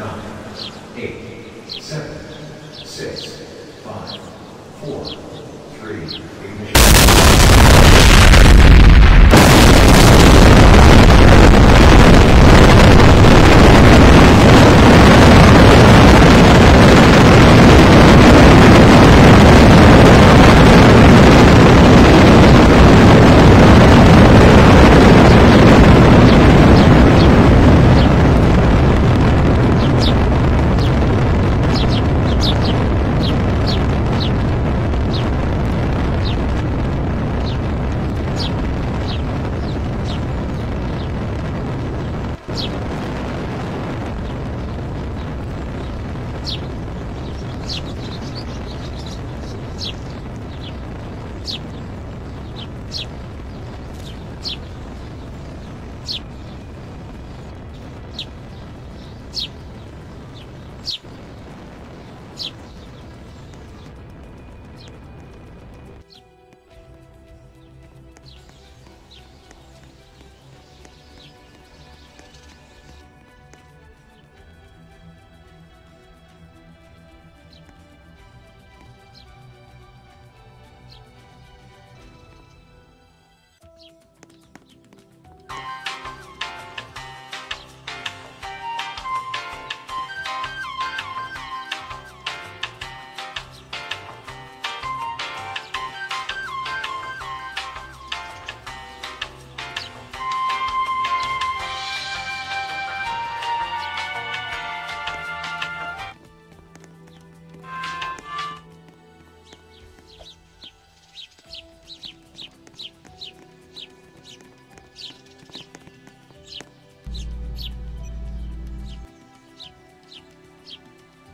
nine, eight, seven, six, five, four, three, ignition.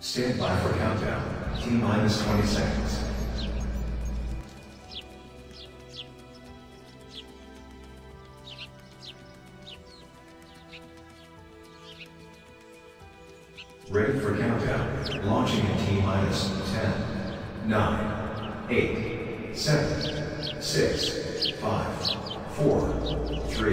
Stand by for countdown. T minus 20 seconds. Ready for countdown. Launching in T minus 10, 9, 8, 7, 6, 5, 4, 3.